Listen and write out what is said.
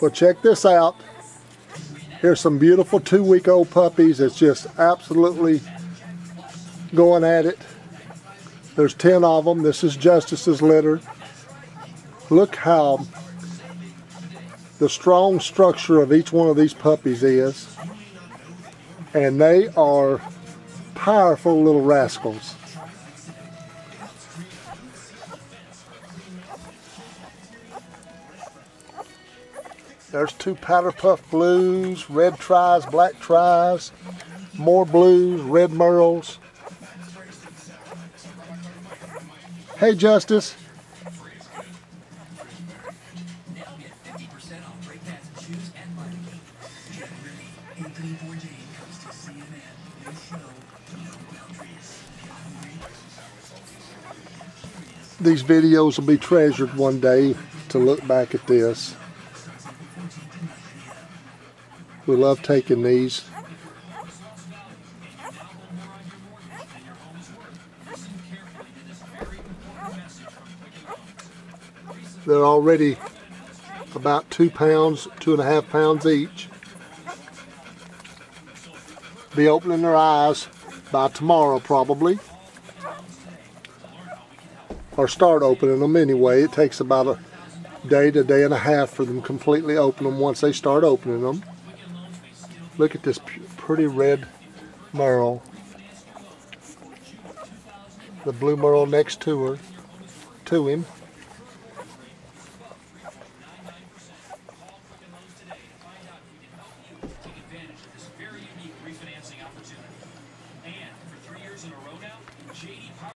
Well, check this out. Here's some beautiful two-week-old puppies. It's just absolutely going at it. There's 10 of them. This is Justice's litter. Look how the strong structure of each one of these puppies is. And they are powerful little rascals. There's two powder puff blues, red tris, black tris, more blues, red merles. Hey Justice. These videos will be treasured one day to look back at this. We love taking these. They're already about two pounds, two and a half pounds each. Be opening their eyes by tomorrow probably. Or start opening them anyway. It takes about a day to day and a half for them completely open them once they start opening them. Look at this pretty red merle. The blue merle next to her, to him.